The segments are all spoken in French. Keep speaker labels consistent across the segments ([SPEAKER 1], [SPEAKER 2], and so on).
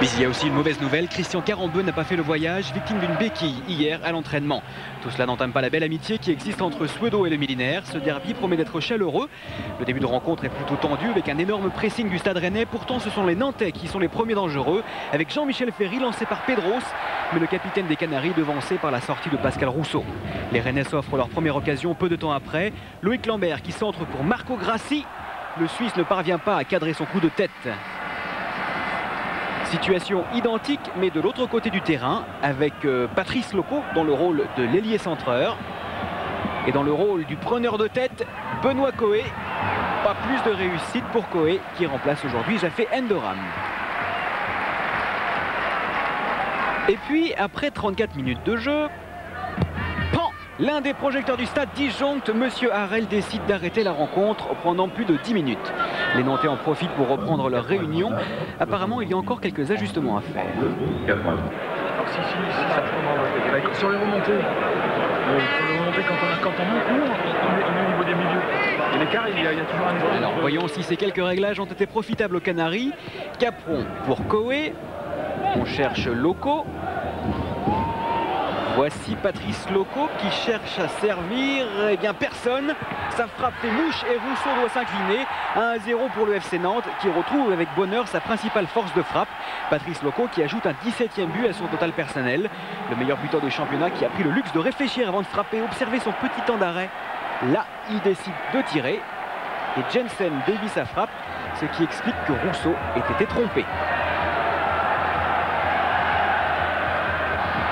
[SPEAKER 1] Mais il y a aussi une mauvaise nouvelle, Christian Carambeu n'a pas fait le voyage, victime d'une béquille hier à l'entraînement. Tout cela n'entame pas la belle amitié qui existe entre Suedo et le millénaire. Ce derby promet d'être chaleureux. Le début de rencontre est plutôt tendu avec un énorme pressing du stade rennais. Pourtant, ce sont les Nantais qui sont les premiers dangereux, avec Jean-Michel Ferry lancé par Pedros, mais le capitaine des Canaries devancé par la sortie de Pascal Rousseau. Les Rennais s'offrent leur première occasion peu de temps après. Loïc Lambert qui centre pour Marco Grassi. Le Suisse ne parvient pas à cadrer son coup de tête. Situation identique, mais de l'autre côté du terrain, avec euh, Patrice Loco dans le rôle de l'ailier centreur. Et dans le rôle du preneur de tête, Benoît Coé. Pas plus de réussite pour Coé, qui remplace aujourd'hui Jafé Endoram. Et puis, après 34 minutes de jeu, L'un des projecteurs du stade disjoncte, Monsieur Harel décide d'arrêter la rencontre pendant plus de 10 minutes. Les Nantais en profitent pour reprendre leur réunion. Apparemment, il y a encore quelques ajustements à faire.
[SPEAKER 2] Sur les remontées, sur les remontées quand on, monte, on est, au niveau des milieux. Et l'écart, il, y a toujours un
[SPEAKER 1] Alors, voyons si ces quelques réglages ont été profitables aux Canaries. Capron pour Coé. On cherche Loco. Voici Patrice Loco qui cherche à servir. Eh bien, personne. Sa frappe fait mouche et Rousseau doit s'incliner. 1-0 pour le FC Nantes qui retrouve avec bonheur sa principale force de frappe. Patrice Loco qui ajoute un 17e but à son total personnel. Le meilleur buteur du championnat qui a pris le luxe de réfléchir avant de frapper. Observez son petit temps d'arrêt. Là, il décide de tirer. Et Jensen dévie sa frappe, ce qui explique que Rousseau ait été trompé.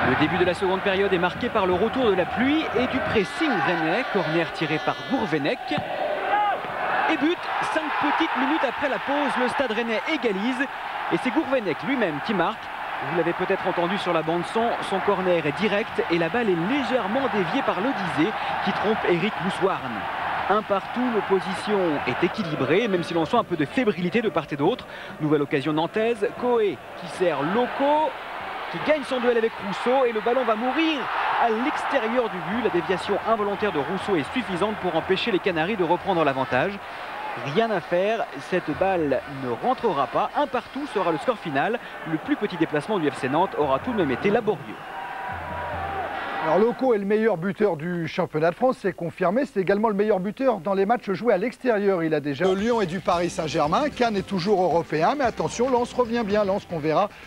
[SPEAKER 1] Le début de la seconde période est marqué par le retour de la pluie et du pressing rennais, corner tiré par Gourvenec. Et but, 5 petites minutes après la pause, le stade rennais égalise et c'est Gourvenec lui-même qui marque. Vous l'avez peut-être entendu sur la bande son, son corner est direct et la balle est légèrement déviée par l'Odysée qui trompe Eric Moussoirne. Un partout, l'opposition est équilibrée, même si l'on sent un peu de fébrilité de part et d'autre. Nouvelle occasion nantaise, Coé qui sert Loco, qui gagne son duel avec Rousseau et le ballon va mourir à l'extérieur du but. La déviation involontaire de Rousseau est suffisante pour empêcher les Canaries de reprendre l'avantage. Rien à faire, cette balle ne rentrera pas. Un partout sera le score final. Le plus petit déplacement du FC Nantes aura tout de même été laborieux.
[SPEAKER 3] Alors Loco est le meilleur buteur du championnat de France, c'est confirmé. C'est également le meilleur buteur dans les matchs joués à l'extérieur. Il a déjà le Lyon et du Paris Saint-Germain. Cannes est toujours européen, mais attention, Lens revient bien. Lens qu'on verra